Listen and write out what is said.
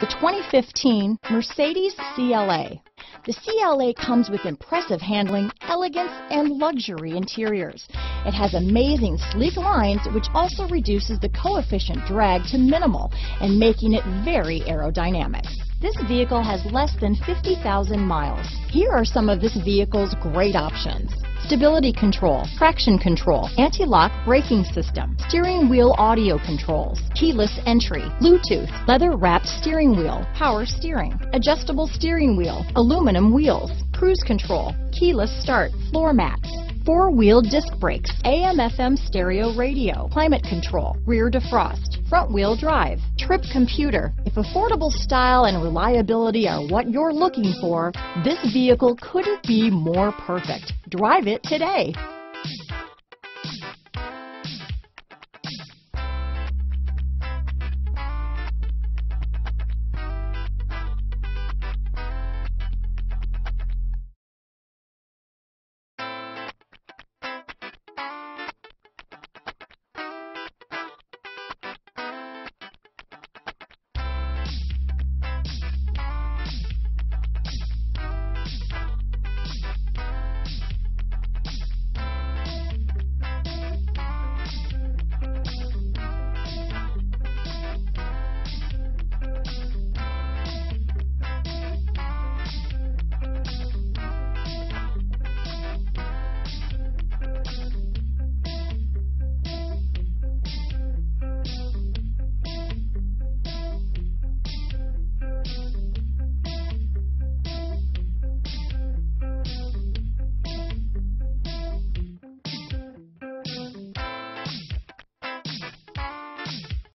The 2015 Mercedes CLA. The CLA comes with impressive handling, elegance, and luxury interiors. It has amazing sleek lines which also reduces the coefficient drag to minimal and making it very aerodynamic. This vehicle has less than 50,000 miles. Here are some of this vehicle's great options stability control, traction control, anti-lock braking system, steering wheel audio controls, keyless entry, Bluetooth, leather wrapped steering wheel, power steering, adjustable steering wheel, aluminum wheels, cruise control, keyless start, floor mats, four-wheel disc brakes, AM-FM stereo radio, climate control, rear defrost, front-wheel drive, trip computer. If affordable style and reliability are what you're looking for, this vehicle couldn't be more perfect. Drive it today.